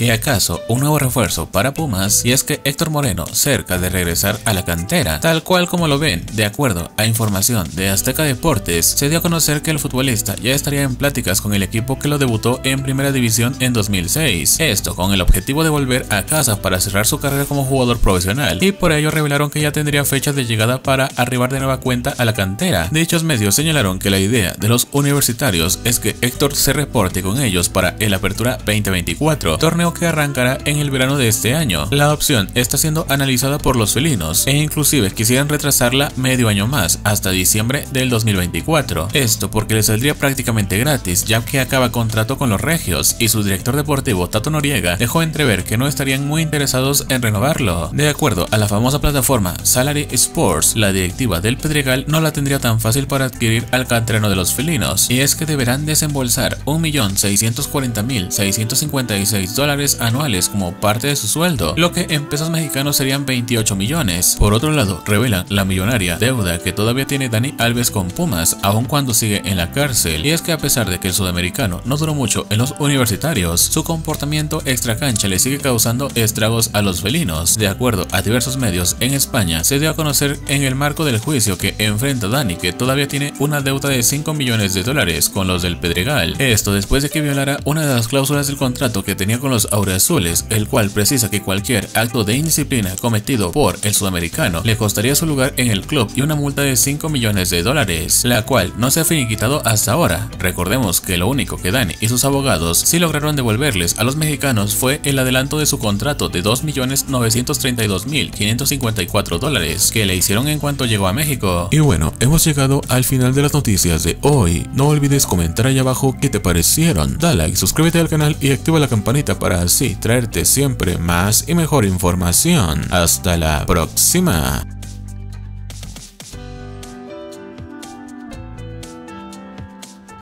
¿Y acaso un nuevo refuerzo para Pumas? Y es que Héctor Moreno, cerca de regresar a la cantera, tal cual como lo ven, de acuerdo a información de Azteca Deportes, se dio a conocer que el futbolista ya estaría en pláticas con el equipo que lo debutó en Primera División en 2006. Esto con el objetivo de volver a casa para cerrar su carrera como jugador profesional, y por ello revelaron que ya tendría fecha de llegada para arribar de nueva cuenta a la cantera. Dichos medios señalaron que la idea de los universitarios es que Héctor se reporte con ellos para el Apertura 2024, torneo que arrancará en el verano de este año. La opción está siendo analizada por los felinos e inclusive quisieran retrasarla medio año más, hasta diciembre del 2024. Esto porque le saldría prácticamente gratis, ya que acaba contrato con los regios y su director deportivo Tato Noriega dejó entrever que no estarían muy interesados en renovarlo. De acuerdo a la famosa plataforma Salary Sports, la directiva del Pedregal no la tendría tan fácil para adquirir al canterano de los felinos, y es que deberán desembolsar 1.640.656 dólares anuales como parte de su sueldo, lo que en pesos mexicanos serían 28 millones. Por otro lado, revelan la millonaria deuda que todavía tiene Dani Alves con Pumas, aun cuando sigue en la cárcel, y es que a pesar de que el sudamericano no duró mucho en los universitarios, su comportamiento extra cancha le sigue causando estragos a los felinos. De acuerdo a diversos medios en España, se dio a conocer en el marco del juicio que enfrenta Dani que todavía tiene una deuda de 5 millones de dólares con los del Pedregal. Esto después de que violara una de las cláusulas del contrato que tenía con los aureazules, el cual precisa que cualquier acto de indisciplina cometido por el sudamericano le costaría su lugar en el club y una multa de 5 millones de dólares, la cual no se ha finiquitado hasta ahora. Recordemos que lo único que Dani y sus abogados sí lograron devolverles a los mexicanos fue el adelanto de su contrato de 2.932.554 dólares que le hicieron en cuanto llegó a México. Y bueno, hemos llegado al final de las noticias de hoy. No olvides comentar ahí abajo qué te parecieron. Da like, suscríbete al canal y activa la campanita así traerte siempre más y mejor información. Hasta la próxima.